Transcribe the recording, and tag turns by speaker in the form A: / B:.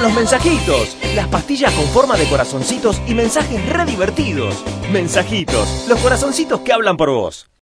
A: Los Mensajitos, las pastillas con forma de corazoncitos y mensajes re divertidos. Mensajitos, los corazoncitos que hablan por vos.